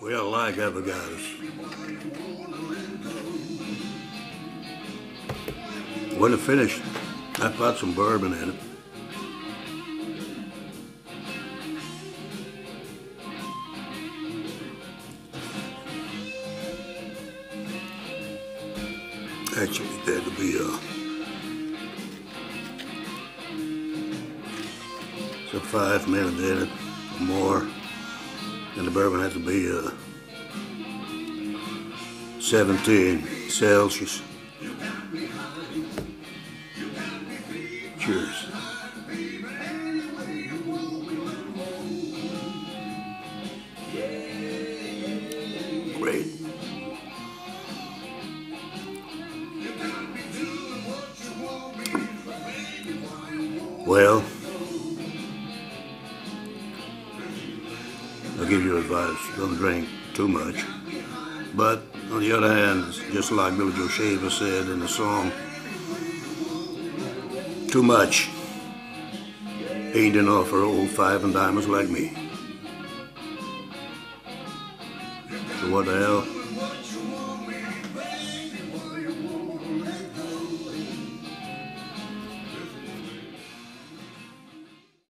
We all like avocados. When it finished, I put some bourbon in it. Actually, to be uh, a so five minutes in it more, and the bourbon has to be uh, 17 Celsius. Cheers. Great. Well, I'll give you advice. Don't drink too much. But on the other hand, just like Billy Joe Shaver said in the song, too much ain't enough for old five and dimers like me. So what the hell?